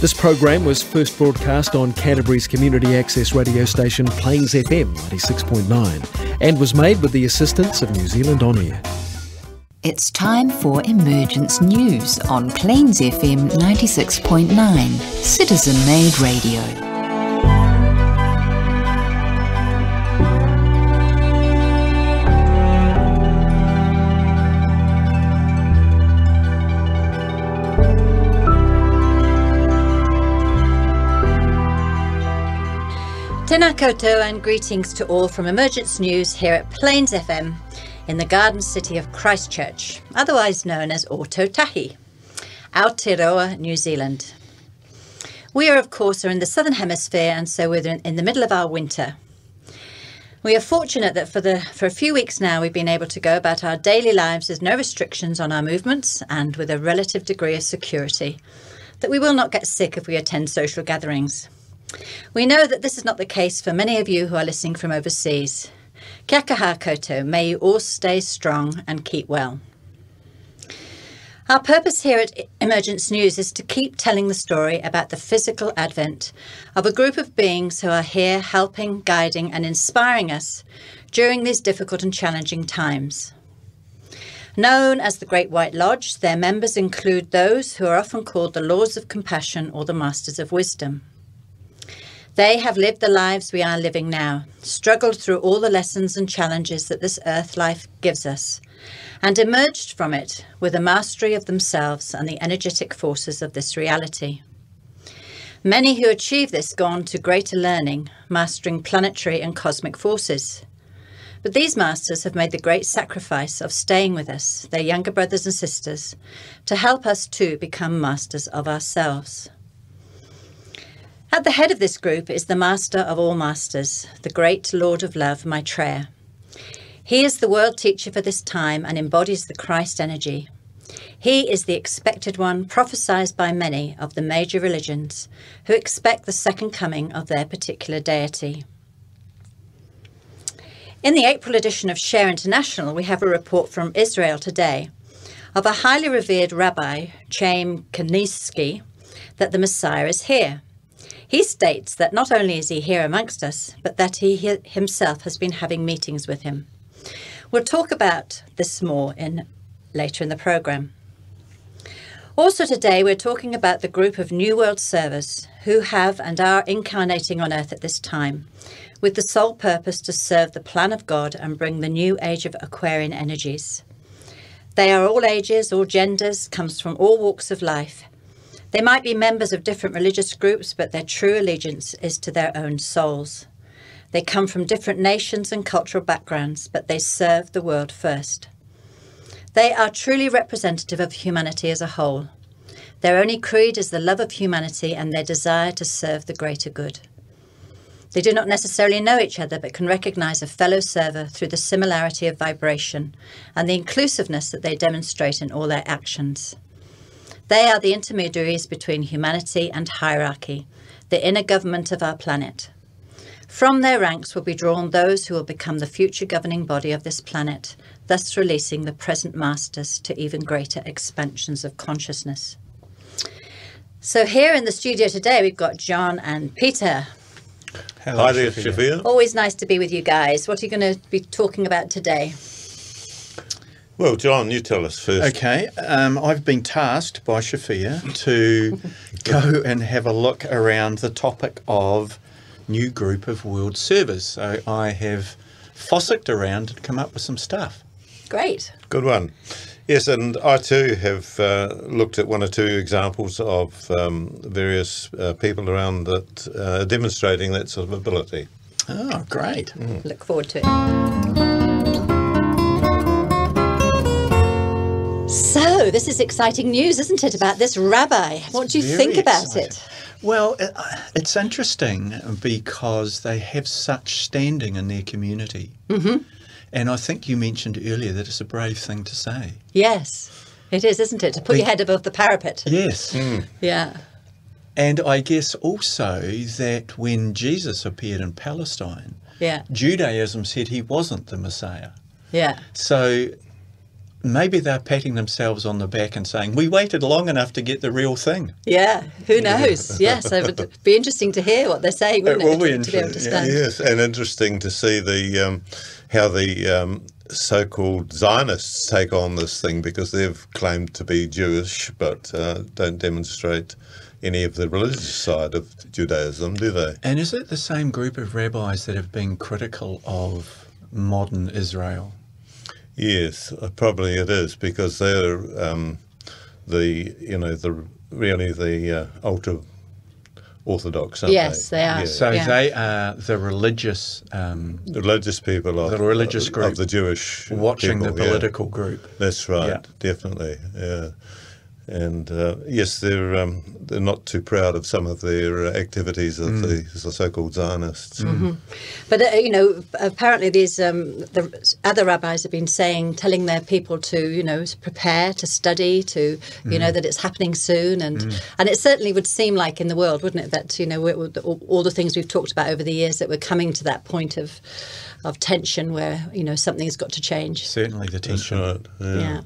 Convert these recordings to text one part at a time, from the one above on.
This program was first broadcast on Canterbury's community access radio station Plains FM 96.9 and was made with the assistance of New Zealand On Air. It's time for Emergence News on Plains FM 96.9, citizen made radio. Tēnā and greetings to all from Emergence News here at Plains FM in the garden city of Christchurch, otherwise known as Ōtautahi, Aotearoa, New Zealand. We are, of course, are in the southern hemisphere and so we're in the middle of our winter. We are fortunate that for, the, for a few weeks now we've been able to go about our daily lives with no restrictions on our movements and with a relative degree of security, that we will not get sick if we attend social gatherings. We know that this is not the case for many of you who are listening from overseas. Kia kaha koutou, may you all stay strong and keep well. Our purpose here at Emergence News is to keep telling the story about the physical advent of a group of beings who are here helping, guiding, and inspiring us during these difficult and challenging times. Known as the Great White Lodge, their members include those who are often called the Lords of Compassion or the Masters of Wisdom. They have lived the lives we are living now, struggled through all the lessons and challenges that this earth life gives us, and emerged from it with a mastery of themselves and the energetic forces of this reality. Many who achieve this go on to greater learning, mastering planetary and cosmic forces. But these masters have made the great sacrifice of staying with us, their younger brothers and sisters, to help us too become masters of ourselves. At the head of this group is the Master of all Masters, the great Lord of Love, Maitreya. He is the world teacher for this time and embodies the Christ energy. He is the expected one prophesied by many of the major religions who expect the second coming of their particular deity. In the April edition of Share International, we have a report from Israel today of a highly revered rabbi, Chaim Kanievsky, that the Messiah is here. He states that not only is he here amongst us, but that he himself has been having meetings with him. We'll talk about this more in later in the program. Also today we're talking about the group of New World servers who have and are incarnating on earth at this time with the sole purpose to serve the plan of God and bring the new age of Aquarian energies. They are all ages, all genders, comes from all walks of life, they might be members of different religious groups, but their true allegiance is to their own souls. They come from different nations and cultural backgrounds, but they serve the world first. They are truly representative of humanity as a whole. Their only creed is the love of humanity and their desire to serve the greater good. They do not necessarily know each other, but can recognize a fellow server through the similarity of vibration and the inclusiveness that they demonstrate in all their actions. They are the intermediaries between humanity and hierarchy, the inner government of our planet. From their ranks will be drawn those who will become the future governing body of this planet, thus releasing the present masters to even greater expansions of consciousness. So here in the studio today, we've got John and Peter. Hello, Hi there, Shafia. Always nice to be with you guys. What are you going to be talking about today? Well, John, you tell us first. Okay, um, I've been tasked by Shafia to go and have a look around the topic of new group of world servers. So I have fossicked around and come up with some stuff. Great. Good one. Yes, and I too have uh, looked at one or two examples of um, various uh, people around that uh, demonstrating that sort of ability. Oh, great. Mm. Look forward to it. So, this is exciting news, isn't it, about this rabbi? What do you think about exciting. it? Well, it's interesting because they have such standing in their community. Mm-hmm. And I think you mentioned earlier that it's a brave thing to say. Yes, it is, isn't it? To put the, your head above the parapet. Yes. Mm. Yeah. And I guess also that when Jesus appeared in Palestine, yeah. Judaism said he wasn't the Messiah. Yeah. So maybe they're patting themselves on the back and saying, "We waited long enough to get the real thing." Yeah, who knows? yes, it would be interesting to hear what they're saying, wouldn't It it? will be to, to be able to interesting, yeah. stand. Yes, and interesting to see the um, how the um, so-called Zionists take on this thing because they've claimed to be Jewish but uh, don't demonstrate any of the religious side of Judaism, do they? And is it the same group of rabbis that have been critical of modern Israel? Yes, uh, probably it is because they're um, the you know the really the uh, ultra orthodox. Aren't Yes, they are. Yeah. So Yeah. they are the religious um, the religious people of The religious group of, the Jewish watching people, the yeah. political group. That's right, Yeah. definitely. Yeah. And uh, yes, they're um, they're not too proud of some of their uh, activities of the, the so-called Zionists. But uh, you know, apparently these um, the other rabbis have been saying, telling their people to you know to prepare, to study, to you know that it's happening soon, and and it certainly would seem like in the world, wouldn't it, that you know we all, all the things we've talked about over the years that we're coming to that point of of tension where you know something's got to change. Certainly the That's tension. right. Yeah. Yeah.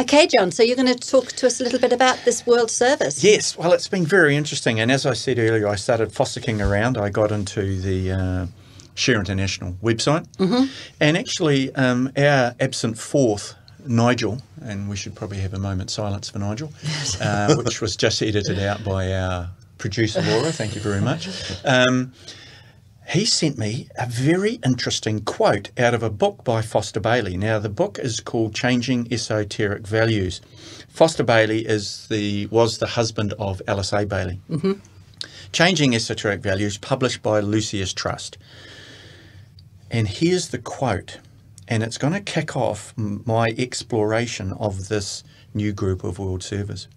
Okay, John. So you're going to talk to us a little bit about this World Service. Yes, well, it's been very interesting. And as I said earlier, I started fossicking around. I got into the uh, Share International website. Mm-hmm. And actually, um, our absent fourth, Nigel, and we should probably have a moment silence for Nigel, uh, which was just edited out by our producer, Laura. Thank you very much. Um, he sent me a very interesting quote out of a book by Foster Bailey. Now, the book is called Changing Esoteric Values. Foster Bailey is the was the husband of Alice A. Bailey. Mm-hmm. Changing Esoteric Values, published by Lucis Trust. And here's the quote, and it's going to kick off my exploration of this new group of world servers.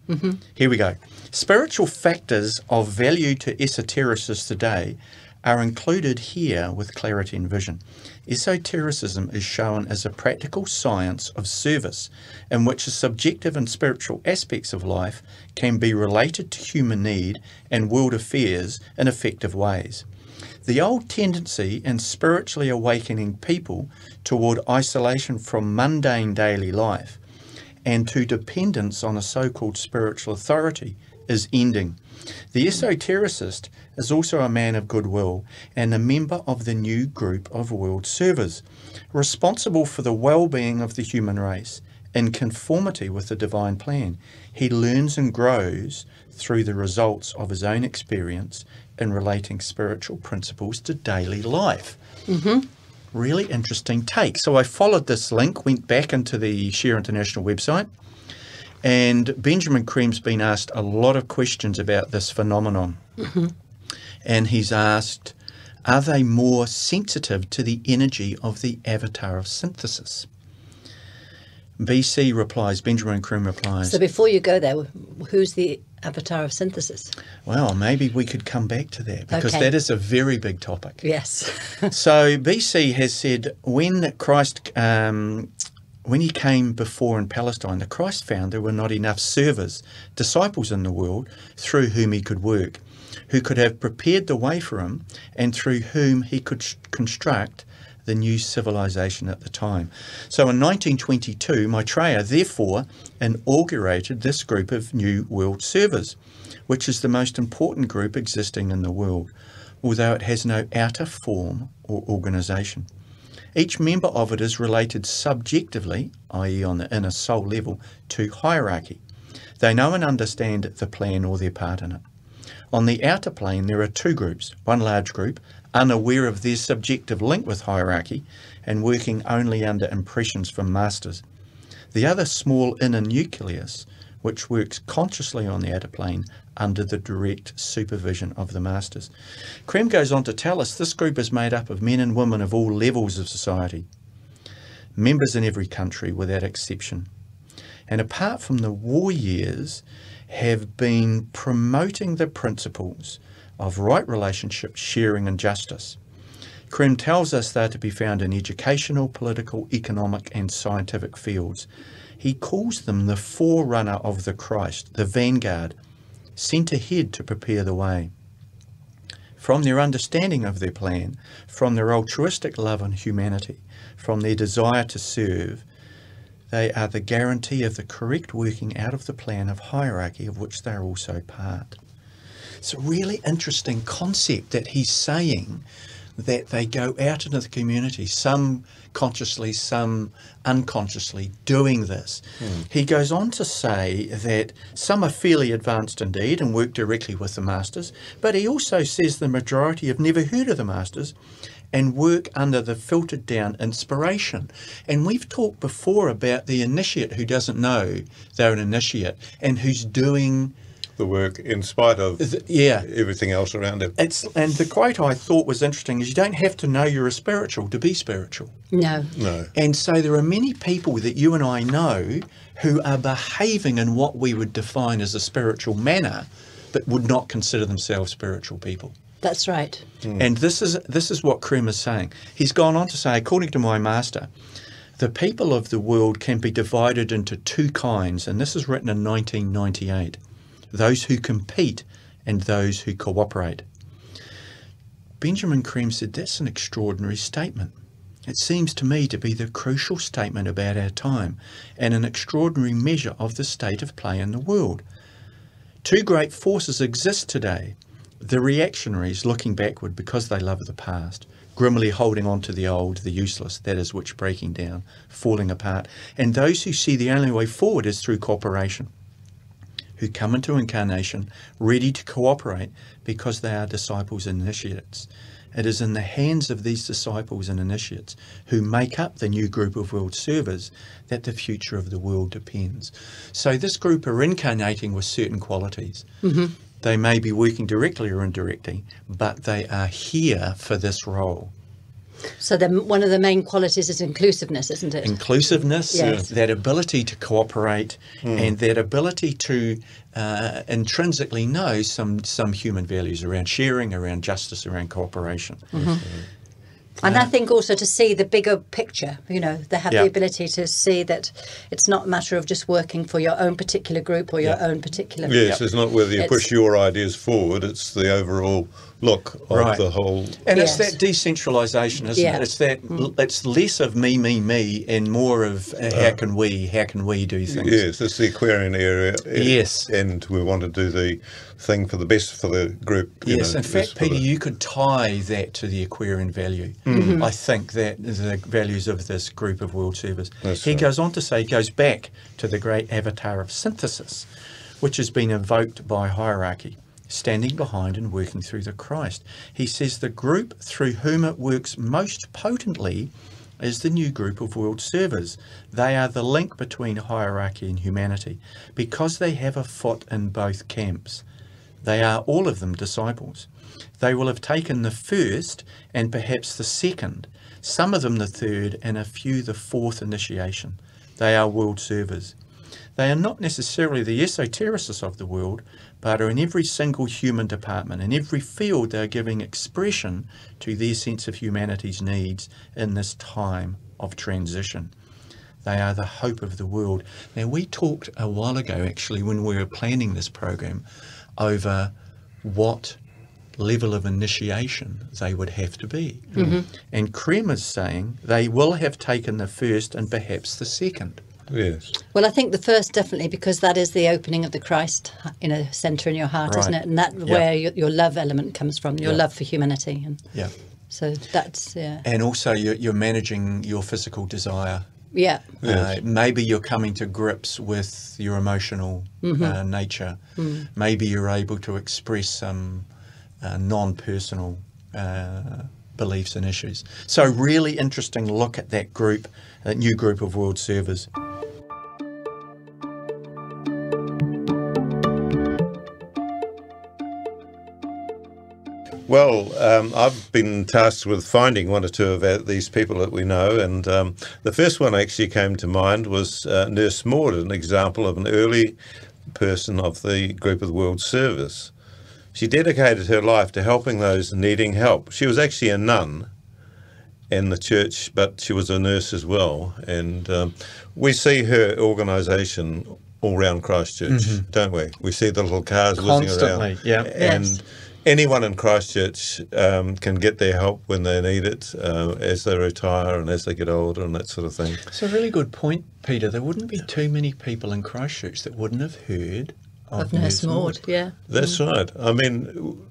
Here we go. Spiritual factors of value to esotericists today are included here with clarity and vision. Esotericism is shown as a practical science of service in which the subjective and spiritual aspects of life can be related to human need and world affairs in effective ways. The old tendency in spiritually awakening people toward isolation from mundane daily life and to dependence on a so called spiritual authority is ending. The esotericist is also a man of goodwill and a member of the new group of world servers, responsible for the well being of the human race in conformity with the divine plan. He learns and grows through the results of his own experience in relating spiritual principles to daily life. Mm-hmm. Really interesting take. So I followed this link, went back into the Share International website, and Benjamin Creme's been asked a lot of questions about this phenomenon. Mm-hmm. And he's asked, are they more sensitive to the energy of the avatar of synthesis? BC replies, Benjamin Creme replies, So before you go there, who's the avatar of synthesis? well, maybe we could come back to that because Okay. that is a very big topic. Yes. so BC has said when Christ, um, when he came before in Palestine, the Christ found there were not enough servers, disciples in the world through whom he could work, who could have prepared the way for him, and through whom he could sh- construct the new civilization at the time. So in 1922, Maitreya therefore inaugurated this group of new world servers, which is the most important group existing in the world, although it has no outer form or organization. Each member of it is related subjectively, i.e., on the inner soul level, to hierarchy. They know and understand the plan or their part in it. On the outer plane, there are two groups one large group, unaware of their subjective link with hierarchy and working only under impressions from masters. The other small inner nucleus, which works consciously on the outer plane under the direct supervision of the masters. Creme goes on to tell us this group is made up of men and women of all levels of society, members in every country without exception. And apart from the war years, have been promoting the principles of right relationship, sharing, and justice. Creme tells us they are to be found in educational, political, economic, and scientific fields. He calls them the forerunner of the Christ, the vanguard, sent ahead to prepare the way. From their understanding of their plan, from their altruistic love and humanity, from their desire to serve, They are the guarantee of the correct working out of the plan of hierarchy of which they are also part. It's a really interesting concept that he's saying that they go out into the community, some consciously, some unconsciously, doing this. Hmm. He goes on to say that some are fairly advanced indeed and work directly with the masters, but he also says the majority have never heard of the masters and work under the filtered down inspiration. And we've talked before about the initiate who doesn't know they're an initiate and who's doing The work in spite of th- yeah everything else around it. it's and the quote I thought was interesting is you don't have to know you're a spiritual to be spiritual. No. No. And so there are many people that you and I know who are behaving in what we would define as a spiritual manner, but would not consider themselves spiritual people. That's right. Mm. And this is this is what Creme is saying. He's gone on to say, according to my master, the people of the world can be divided into two kinds, and this is written in 1998 those who compete and those who cooperate. Benjamin Creme said that's an extraordinary statement. It seems to me to be the crucial statement about our time and an extraordinary measure of the state of play in the world. Two great forces exist today the reactionaries looking backward because they love the past, grimly holding on to the old, the useless, that is which breaking down, falling apart, and those who see the only way forward is through cooperation, who come into incarnation ready to cooperate because they are disciples and initiates. It is in the hands of these disciples and initiates who make up the new group of world servers that the future of the world depends. So this group are incarnating with certain qualities. Mm-hmm. They may be working directly or indirectly, but they are here for this role. So the, one of the main qualities is inclusiveness, isn't it? Inclusiveness, uh, Yes. that ability to cooperate, hmm. and that ability to uh, intrinsically know some some human values around sharing, around justice, around cooperation. Mm-hmm. And I think also to see the bigger picture, you know, they have Yeah. the ability to see that it's not a matter of just working for your own particular group or your Yeah. own particular. Yes, it's not whether you It's- push your ideas forward, it's the overall look of Right. the whole. And it's that decentralisation, isn't Yeah. it? It's that it's less of me, me, me, and more of uh, how can we, how can we do things. Yes, it's the Aquarian area. and- Yes. And we want to do the thing for the best for the group. Yes, know, in fact, Peter, the- you could tie that to the Aquarian value. Mm-hmm. I think that the values of this group of world servers. That's he right. goes on to say, goes back to the great avatar of synthesis, which has been invoked by hierarchy, standing behind and working through the Christ. He says the group through whom it works most potently is the new group of world servers. They are the link between hierarchy and humanity because they have a foot in both camps. They are all of them disciples. They will have taken the first and perhaps the second, some of them the third, and a few the fourth initiation. They are world servers. They are not necessarily the esotericists of the world, but are in every single human department. In every field, they are giving expression to their sense of humanity's needs in this time of transition. They are the hope of the world. Now, we talked a while ago, actually, when we were planning this program, over what level of initiation they would have to be. Mm-hmm. And Creme is saying they will have taken the first and perhaps the second. Yes. Well, I think the first definitely because that is the opening of the Christ in a centre in your heart, isn't it? And that Yeah. where your, your love element comes from, your Yeah. love for humanity, and Yeah. so that's yeah, And also, you're, you're managing your physical desire. yeah, Uh, maybe you're coming to grips with your emotional uh, nature. Maybe you're able to express some uh, non personal uh, beliefs and issues. So, really interesting look at that group, that new group of world servers. Well, um, I've been tasked with finding one or two of these people that we know, and um, the first one actually came to mind was uh, Nurse Maude, an example of an early person of the group of the World Service. She dedicated her life to helping those needing help. She was actually a nun in the church, but she was a nurse as well, and um, we see her organisation all around Christchurch, don't we? We see the little cars whizzing Constantly, around, yeah. and Yes. Anyone in Christchurch um, can get their help when they need it uh, as they retire and as they get older and that sort of thing. It's a really good point, Peter. There wouldn't be too many people in Christchurch that wouldn't have heard of, Of Nurse Maude, yeah. That's right. I mean,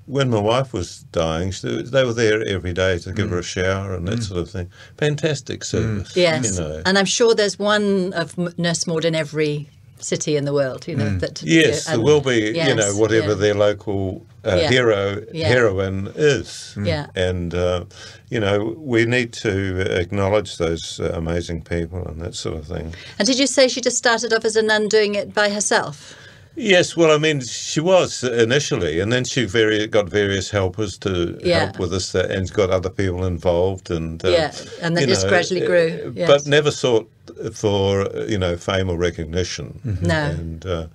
when my wife was dying, she, they were there every day to give her a shower and that sort of thing. Fantastic service. Yes, You know. and I'm sure there's one of Nurse Maude in every city in the world. You know that. Yes, and- there will be, you know, whatever yeah. their local uh, Yeah. hero Yeah. heroine is. Yeah. And, uh, you know, we need to acknowledge those uh, amazing people and that sort of thing. And did you say she just started off as a nun doing it by herself? Yes, well, I mean, she was initially, and then she very got various helpers to Yeah. help with this, and got other people involved, and uh, Yeah, and then just gradually grew, uh, yes. But never sought for you know fame or recognition. No. and uh,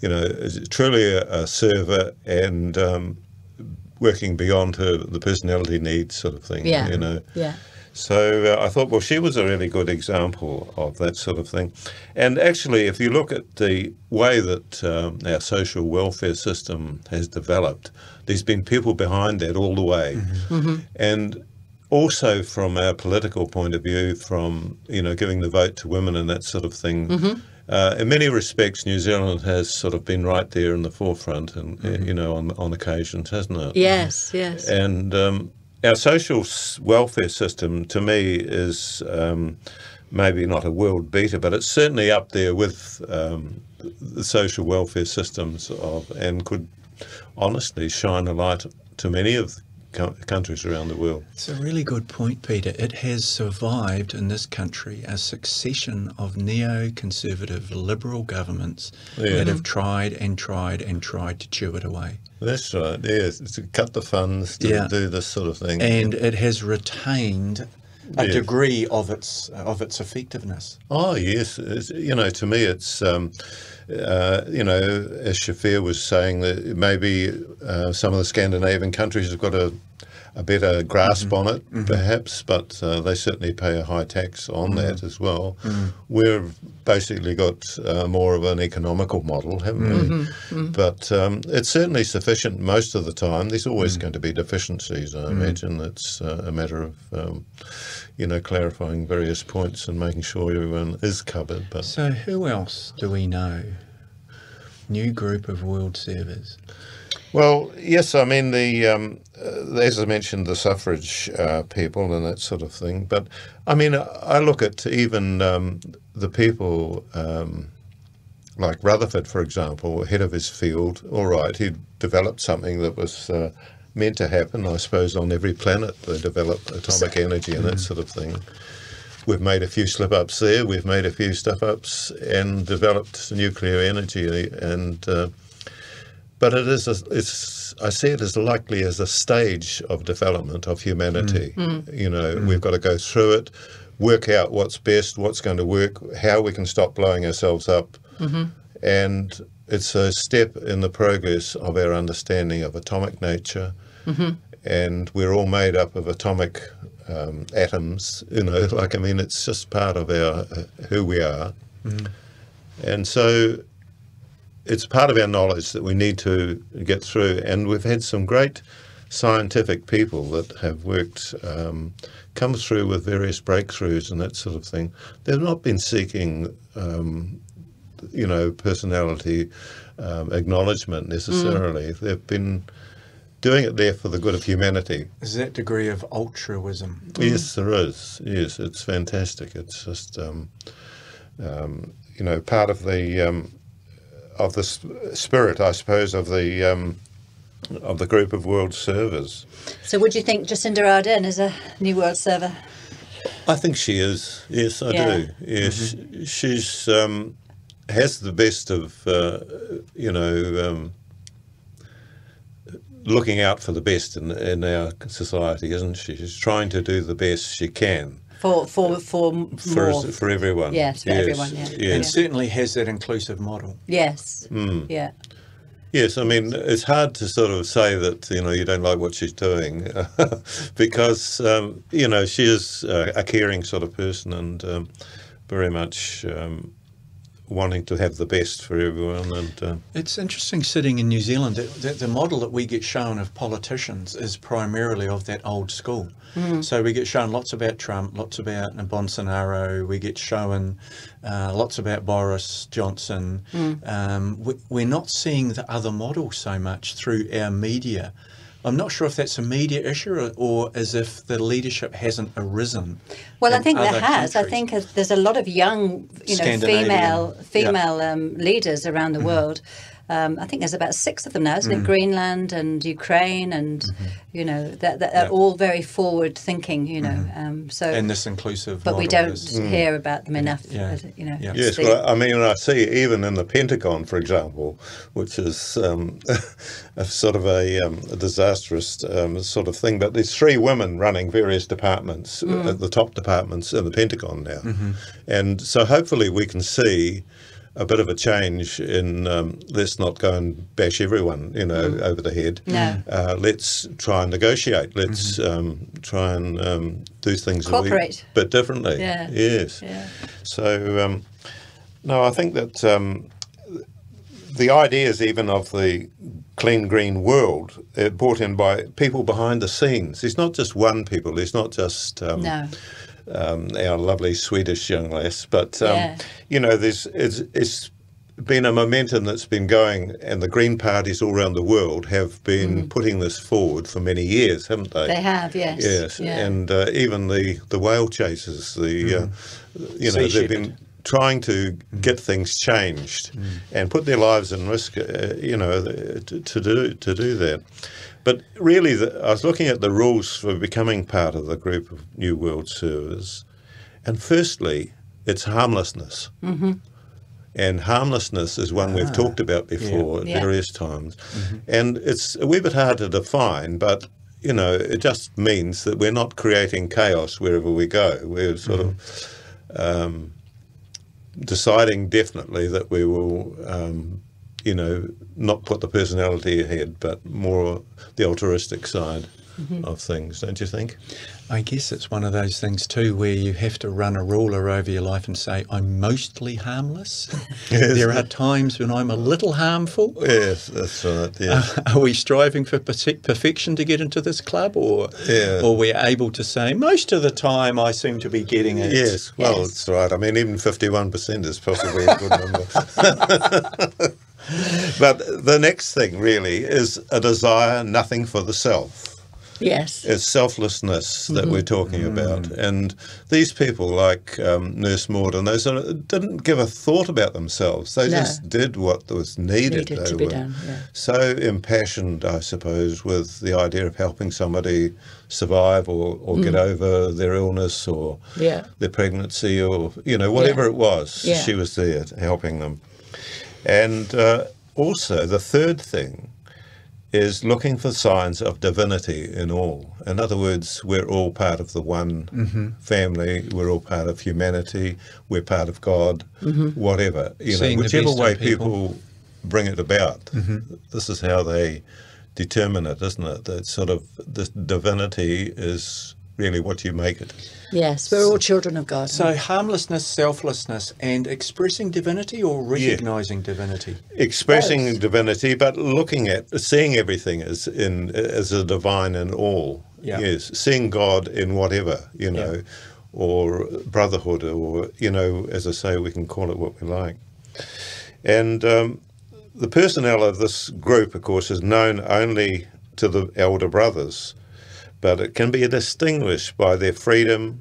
you know, truly a, a server and um, working beyond her the personality needs sort of thing. Yeah. you know. Yeah. So uh, I thought, well, she was a really good example of that sort of thing. And actually, if you look at the way that um, our social welfare system has developed, there's been people behind that all the way. And also from our political point of view, from you know giving the vote to women and that sort of thing. Uh, in many respects, New Zealand has sort of been right there in the forefront, and uh, you know, on on occasions, hasn't it? Yes. Yes. And um, our social welfare system, to me, is um, maybe not a world beater, but it's certainly up there with um, the social welfare systems of, and could honestly shine a light to many of the co- countries around the world. It's a really good point, Peter. It has survived in this country a succession of neoconservative liberal governments Yeah. that have tried and tried and tried to chew it away. That's right. Yes, to cut the funds to Yeah. do this sort of thing. And it has retained a Yeah. degree of its of its effectiveness. Oh yes, it's, you know, to me, it's um, uh, you know, as Shafir was saying, that maybe uh, some of the Scandinavian countries have got a, a better grasp on it, perhaps, but uh, they certainly pay a high tax on that as well. We've basically got uh, more of an economical model, haven't we? But um, it's certainly sufficient most of the time. There's always going to be deficiencies, I imagine. It's uh, a matter of um, you know, clarifying various points and making sure everyone is covered. But So who else do we know? New group of world servers. Well, yes, I mean the um, uh, as I mentioned, the suffrage uh, people and that sort of thing. But I mean, I I look at even um, the people. Um, like Rutherford, for example, head of his field, all right, he developed something that was uh, meant to happen, I suppose, on every planet. They develop atomic energy and that sort of thing. We've made a few slip ups there, we've made a few stuff ups and developed nuclear energy. And uh, but it is, a, it's, I see it as likely as a stage of development of humanity. Mm. Mm. You know, mm. we've got to go through it, work out what's best, what's going to work, how we can stop blowing ourselves up. Mm-hmm. And it's a step in the progress of our understanding of atomic nature. Mm-hmm. And we're all made up of atomic um, atoms, you know, like, I mean, it's just part of our uh, who we are. And so it's part of our knowledge that we need to get through. And we've had some great scientific people that have worked, um, come through with various breakthroughs and that sort of thing. They've not been seeking, um, you know, personality um, acknowledgement necessarily. They've been doing it there for the good of humanity. Is that degree of altruism? Yes, there is. Yes, it's fantastic. It's just, um, um, you know, part of the um, of the spirit, I suppose, of the um, of the group of world servers. So, would you think Jacinda Ardern is a new world server? I think she is. Yes, I Yeah. do. Yes, she's um, has the best of uh, you know. Um, Looking out for the best in, in our society, isn't she? She's trying to do the best she can For for for for more. for everyone. Yes, for everyone, yeah. And Yes. certainly has that inclusive model. yes. Hmm. Yeah. Yes, I mean it's hard to sort of say that you know you don't like what she's doing because um, you know she is uh, a caring sort of person and um, very much um, wanting to have the best for everyone. And uh, It's interesting sitting in New Zealand that, that the model that we get shown of politicians is primarily of that old school. So we get shown lots about Trump, lots about Bolsonaro, we get shown uh, lots about Boris Johnson. Um, we, we're not seeing the other model so much through our media. I'm not sure if that's a media issue or, or as if the leadership hasn't arisen. Well, I think there has. I think there's a lot of young, you know, female yeah. Mm-hmm. female um, leaders around the world. Um, I think there's about six of them now, isn't it? Greenland and Ukraine, and Mm-hmm. you know that, that are Yeah. all very forward thinking. You know, um, so And this inclusive but we don't is- hear about them enough. Yeah. as- You know, Yeah. Yes, the- well, I mean, I see even in the Pentagon, for example, which is um, a sort of a, um, a disastrous um, sort of thing, but there's three women running various departments, uh, the top departments in the Pentagon now. And so hopefully we can see a bit of a change in um, let's not go and bash everyone, you know, over the head. No. Uh, let's try and negotiate. Let's um, try and um, do things a bit differently. Yeah. Yes. yeah. So, um, no, I think that um, the ideas even of the clean green world are brought in by people behind the scenes. It's not just one people. It's not just um, No. Um, our lovely Swedish young lass, but um, Yeah. you know, there's it's, it's been a momentum that's been going, and the Green parties all around the world have been putting this forward for many years, haven't they? Mm. They have, yes. Yes, Yeah. and uh, even the the whale chasers, the uh, you know Sea they've been trying to get things changed and put their lives in risk, uh, you know, to, to do to do that. But really, the, I was looking at the rules for becoming part of the group of New World Servers, and firstly, it's harmlessness. Mm-hmm. And harmlessness is one we've talked about before at Yeah. various times. And it's a wee bit hard to define, but you know, it just means that we're not creating chaos wherever we go. We're sort of um, deciding definitely that we will, um, you know, not put the personality ahead, but more the altruistic side mm-hmm. of things, don't you think? I guess it's one of those things too where you have to run a ruler over your life and say, I'm mostly harmless. Yes. There are times when I'm a little harmful. Yes, that's right. Yes. Uh, are we striving for perfe- perfection to get into this club, or Yeah. or we're able to say most of the time I seem to be getting it? Yes, well, Yes. that's right. I mean, even 51% is possibly a good number. but the next thing really is a desire nothing for the self. Yes. It's selflessness that we're talking about. And these people, like um, Nurse Maude and those, are, didn't give a thought about themselves. They No. just did what was needed. Needed They to be were done, yeah. So impassioned, I suppose, with the idea of helping somebody survive or, or get over their illness or Mm. Yeah. their pregnancy or, you know, whatever Yeah. it was. Yeah. She was there helping them. And uh, also, the third thing is looking for signs of divinity in all. In other words, we're all part of the one Mm-hmm. family. We're all part of humanity. We're part of God. Whatever you Seeing know, whichever way people. people bring it about, this is how they determine it, isn't it? That sort of the divinity is really what do you make it. Yes. We're all children of God. So harmlessness, selflessness, and expressing divinity or recognizing divinity. expressing Both. divinity, but looking at seeing everything as in as a divine in all. Yeah. Yes, seeing God in whatever you know, or brotherhood, or you know, as I say, we can call it what we like. And um, the personnel of this group, of course, is known only to the elder brothers, but it can be distinguished by their freedom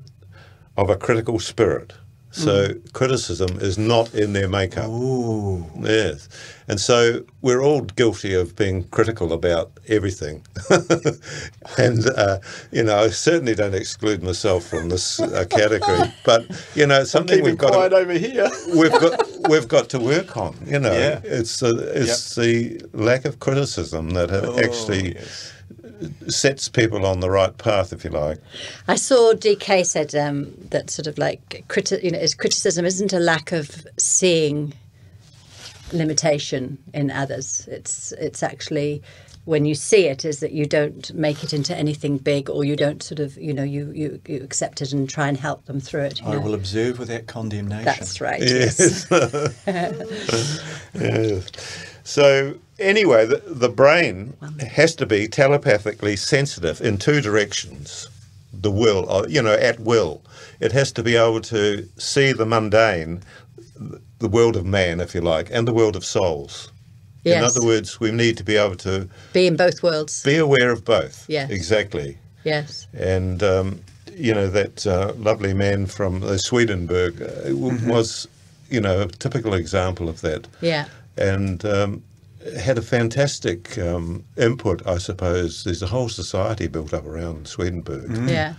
of a critical spirit. So criticism is not in their makeup. Ooh. Yes. And so we're all guilty of being critical about everything. and, uh, you know, I certainly don't exclude myself from this uh, category. But, you know, it's something we've got, to, over here. we've, got, we've got to work on. You know, Yeah. it's, uh, it's the lack of criticism that uh, actually sets people on the right path, if you like. I saw DK said um, that sort of like criti- you know, is criticism isn't a lack of seeing limitation in others. It's it's actually when you see it is that you don't make it into anything big or you don't sort of you know you you, you accept it and try and help them through it you I know. will observe without condemnation. that's right yes. Yes. So anyway, the, the brain has to be telepathically sensitive in two directions. The will, uh, you know, at will. It has to be able to see the mundane, the world of man, if you like, and the world of souls. In other words, we need to be able to be in both worlds be aware of both. Yes. Exactly. yes And, um, you know, that uh, lovely man from uh, Swedenborg uh, w- was, you know, a typical example of that. yeah and um, had a fantastic um, input, I suppose. There's a whole society built up around Swedenborg. yeah.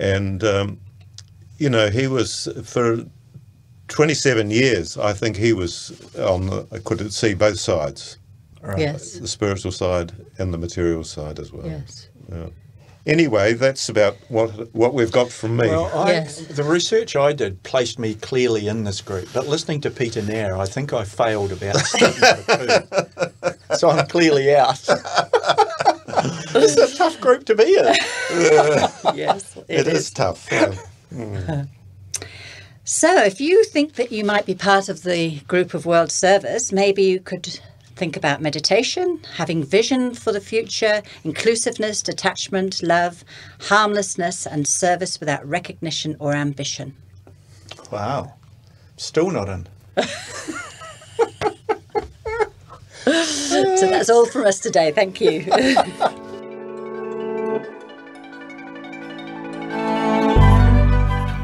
And, um, you know, he was, for 27 years, I think he was on the, I could see both sides, yes. The spiritual side and the material side as well. yes Anyway, that's about what what we've got from me. Well, I, Yes. the research I did placed me clearly in this group, but listening to Peter Nair, I think I failed about step number two. So I'm clearly out. this is a tough group to be in. yes it is tough. yeah. Mm. So, if you think that you might be part of the group of World Service, maybe you could think about meditation, having vision for the future, inclusiveness, detachment, love, harmlessness, and service without recognition or ambition. Wow. Still not in. So, that's all from us today. Thank you.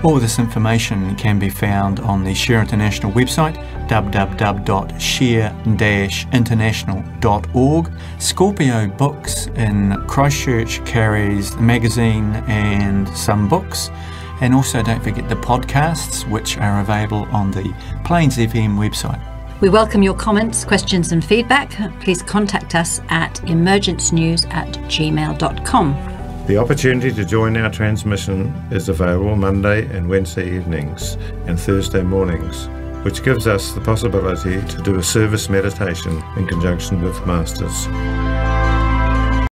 All this information can be found on the Share International website www.share-international.org. Scorpio Books in Christchurch carries a magazine and some books. And also don't forget the podcasts which are available on the Plains FM website. we welcome your comments, questions, and feedback. Please contact us at emergencenews at gmail.com. The opportunity to join our transmission is available Monday and Wednesday evenings and Thursday mornings, which gives us the possibility to do a service meditation in conjunction with Masters.